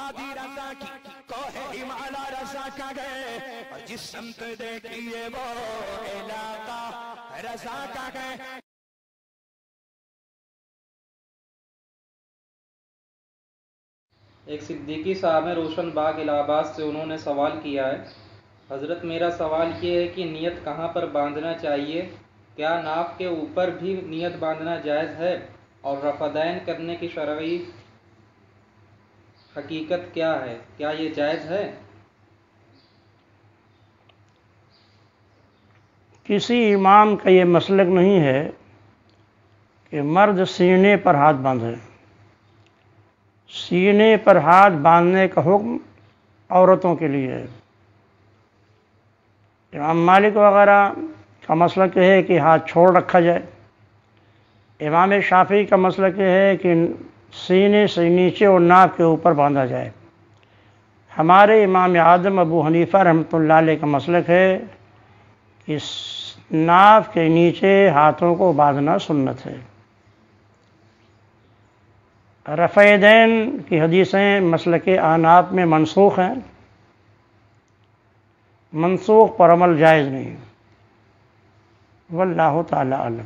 वादी रजा की कोहे हिमालय रजा का गए और जिस संत देखिए वो इलाका रजा का गए एक सिद्दीकी साहब हैं रोशन बाग इलाहाबाद से उन्होंने सवाल किया है हज़रत मेरा सवाल ये है कि नियत कहाँ पर बांधना चाहिए क्या नाक के ऊपर भी नियत बांधना जायज़ है और रफादैन करने की शरई हकीकत क्या है? क्या ये जायज़ है? किसी इमाम का ये मसलक नहीं है कि मर्द सीने पर हाथ बांधे। सीने पर हाथ बांधने का हुक्म औरतों के लिए है। इमाम मालिक वगैरह का मसलक है कि हाथ छोड़ रखा जाए। इमाम शाफी का मसलक है कि सीने से नीचे और नाक के ऊपर बांधा जाए। हमारे इमाम आदम अबू हनीफ़ा रहमतुल्लाह का मसलक है कि नाव के नीचे हाथों को बांधना सुन्नत है। रफ़ैदैन की हदीसें मसल के आनात में मनसूख हैं। मनसूख पर अमल जायज़ नहीं। वल्लाह ताला अलम